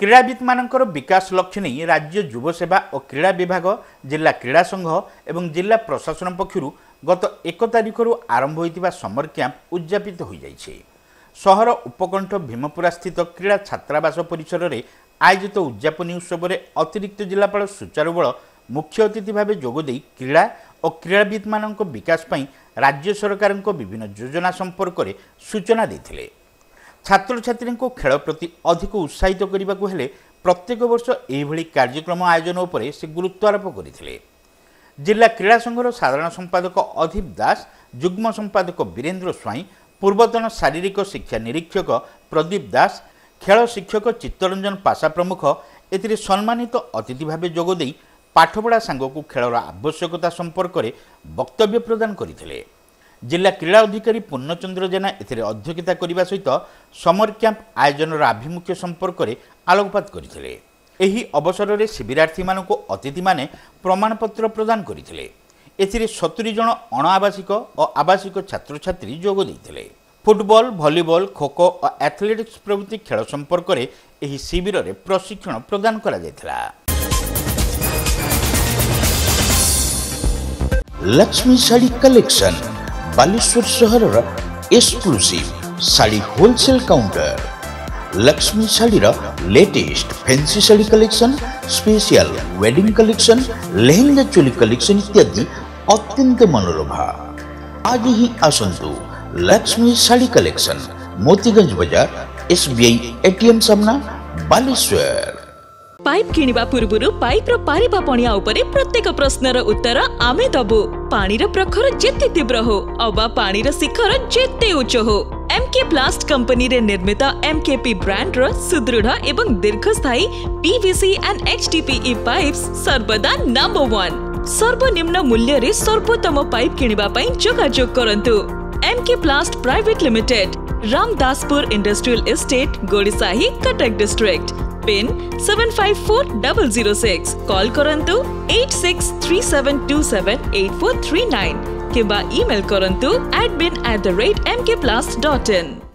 କ୍ରୀଡ଼ାବିତମାନଙ୍କର ବିକାଶ ଲକ୍ଷ୍ୟ ନେଇ ରାଜ୍ୟ ଯୁବସେବା ଓ କ୍ରୀଡ଼ା ବିଭାଗ ଜିଲ୍ଲା କ୍ରୀଡ଼ା ସଂଘ ଏବଂ ଜିଲ୍ଲା ପ୍ରଶାସନ ପକ୍ଷରୁ ଗତ ଏକ ତାରିଖରୁ ଆରମ୍ଭ ହୋଇଥିବା ସମର କ୍ୟାମ୍ପ ଉଦ୍ଯାପିତ ହୋଇଯାଇଛି ସହର ଉପକଣ୍ଠ ଭୀମପୁରା ସ୍ଥିତ କ୍ରୀଡ଼ା ଛାତ୍ରାବାସ ପରିସରରେ ଆୟୋଜିତ ଉଦ୍ଯାପନୀ ଉତ୍ସବରେ ଅତିରିକ୍ତ ଜିଲ୍ଲାପାଳ ସୁଚାରୁ ବଳ ମୁଖ୍ୟ ଅତିଥି ଭାବେ ଯୋଗଦେଇ କ୍ରୀଡ଼ା ଓ କ୍ରୀଡ଼ାବିତମାନଙ୍କ ବିକାଶ ପାଇଁ ରାଜ୍ୟ ସରକାରଙ୍କ ବିଭିନ୍ନ ଯୋଜନା ସମ୍ପର୍କରେ ସୂଚନା ଦେଇଥିଲେ ছাত্রছাত্রীଙ୍କୁ খেল প্রতি অধিক উৎসাহিত করা হলে প্রত্যেক বর্ষ এইভাবে কার্যক্রম আয়োজন উপরে সে গুরুত্ব আরোপ করে জেলা ক্রীড়া সংঘর সাধারণ সম্পাদক অধীপ দাস যুগ্ম সম্পাদক বীরেন্দ্র স্বাইঁ পূর্বতন শারীরিক শিক্ষা নিরীক্ষক প্রদীপ দাস খেল শিক্ষক চিত্তরঞ্জন পাশা প্রমুখ এতে সম্মানিত অতিথি ভাবে যোগদে পাঠপড়া সাঙ্গক খেলর আবশ্যকতা সম্পর্কে বক্তব্য প্রদান করে জেলা ক্রীড়া অধিকারী পূর্ণচন্দ্র জেনা এতে অধ্যক্ষতা করা সহ সমর ক্যাম্প আয়োজনের আভিমুখ্য সম্পর্কের আলোকপাত করে ଏହି ଅବସରରେ ଶିବିରାର୍ଥୀମାନଙ୍କୁ ଅତିଥିମାନେ ପ୍ରମାଣପତ୍ର ପ୍ରଦାନ କରିଥିଲେ ଏଥିରେ ସତୁରି ଜଣ ଅଣଆବାସିକ ଓ ଆବାସିକ ଛାତ୍ରଛାତ୍ରୀ ଯୋଗ ଦେଇଥିଲେ ଫୁଟବଲ ଭଲିବଲ ଖୋଖୋ ଓ ଆଥଲେଟିକ୍ସ ପ୍ରଭୃତି ଖେଳ ସମ୍ପର୍କରେ ଏହି ଶିବିରରେ ପ୍ରଶିକ୍ଷଣ ପ୍ରଦାନ କରାଯାଇଥିଲା ଲକ୍ଷ୍ମୀ ଶାଢ଼ୀ କଲେକ୍ସନ୍ बालेश्वर सहर exclusive sari wholesale counter Laxmi sari latest fancy sari collection special wedding collection lehenga choli collection इत्यादि अत्यंत मनोरभा आज ही आसतु लक्ष्मी साड़ी कलेक्शन मोतीगंज बाजार एसबीआई एटीएम सामना बालेश्वर ପାଇପ୍ କିଣିବା ପୂର୍ବରୁ ପାଇପ୍ର ପାରିବା ପଣିଆ ଉପରେ ପ୍ରତ୍ୟେକ ପ୍ରଶ୍ନର ଉତ୍ତର ଆମେ ଦେବୁ ପାଣିର ପ୍ରଖର ଯେତେ ତୀବ୍ର ହଉ ଅବା ପାଣିର ଶିଖର ଯେତେ ଉଚ୍ଚ ହଉ ଏମ୍କେ ପ୍ଲାଷ୍ଟ କମ୍ପାନୀରେ ନିର୍ମିତ ଏମ୍କେପି ବ୍ରାଣ୍ଡର ସୁଦୃଢ଼ ଏବଂ ଦୀର୍ଘସ୍ଥାୟୀ ପିଭିସି ଆଣ୍ଡ ଏଚ୍ଡିପିଇ ପାଇପ୍ସ ସର୍ବଦା ନମ୍ବର ୱାନ୍ ସର୍ବନିମ୍ନ ମୂଲ୍ୟରେ ସର୍ବୋତ୍ତମ ପାଇପ୍ କିଣିବା ପାଇଁ ଯୋଗାଯୋଗ କରନ୍ତୁ MK plast private limited Ramdaspur industrial estate Gorisahi Cuttack district pin seven five four double zero six call करन्तु eight six three seven two seven eight four three nine किंबा email करन्तु eight bin at the rate M K plus dot in